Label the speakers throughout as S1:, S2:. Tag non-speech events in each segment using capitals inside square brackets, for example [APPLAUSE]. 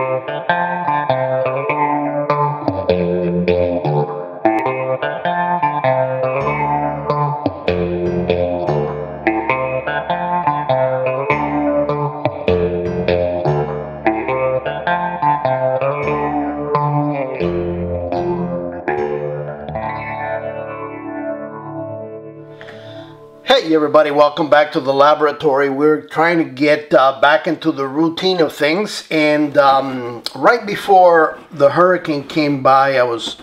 S1: Thank you. Hey everybody, welcome back to the laboratory. We're trying to get uh, back into the routine of things and um, right before the hurricane came by I was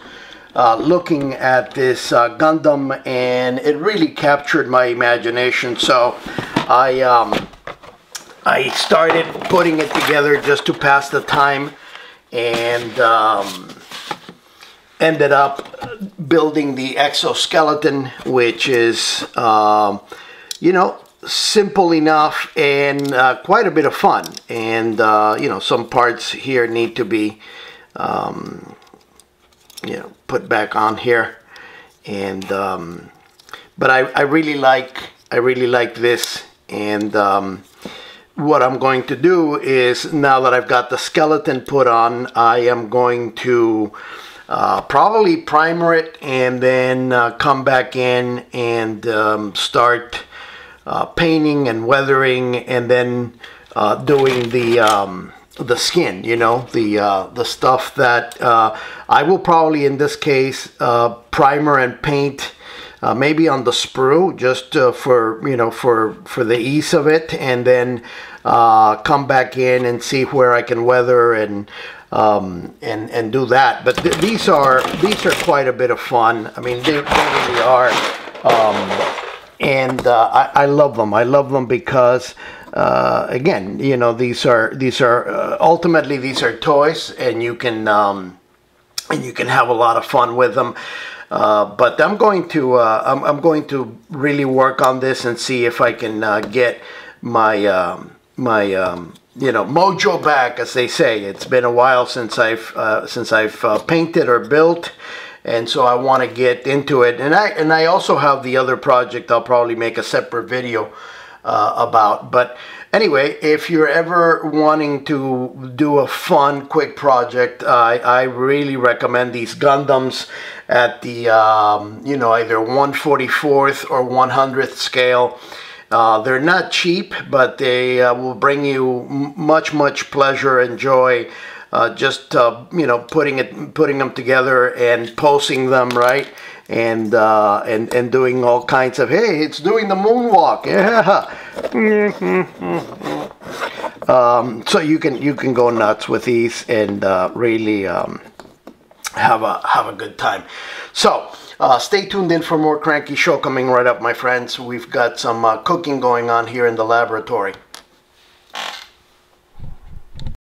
S1: uh, looking at this uh, Gundam and it really captured my imagination so I, um, I started putting it together just to pass the time and um, ended up building the exoskeleton, which is, um, you know, simple enough and uh, quite a bit of fun. And, uh, you know, some parts here need to be, um, you know, put back on here. And, um, but I, I really like, I really like this. And, um, what I'm going to do is now that I've got the skeleton put on, I am going to uh, probably primer it and then uh, come back in and um, start uh, painting and weathering and then uh, doing the um, the skin you know the uh, the stuff that I will probably in this case primer and paint maybe on the sprue just for you know for for the ease of it and then come back in and see where I can weather and um, and and do that. But th these are these are quite a bit of fun. I mean, they, they really are, um, and uh, I, I love them. I love them because. Uh, again, you know these are these are uh, ultimately these are toys, and you can um, and you can have a lot of fun with them. Uh, but I'm going to uh, I'm, I'm, going to really work on this and see if I can uh, get my um, my um, you know mojo back as they say. It's been a while since I've uh, since I've uh, painted or built and so I want to get into it. And I and I also have the other project. I'll probably make a separate video uh, about but anyway if you're ever wanting to do a fun quick project I, I really recommend these Gundams at the um, you know either 144th or 100th scale uh, they're not cheap, but they uh, will bring you much, much pleasure and joy. Uh, just uh, you know, putting it, putting them together and posing them right, and uh, and and doing all kinds of hey, it's doing the moonwalk, yeah. [LAUGHS] um, so you can you can go nuts with these and uh, really um, have a have a good time. So. Uh, stay tuned in for more Cranky Show coming right up, my friends. We've got some uh, cooking going on here in the laboratory.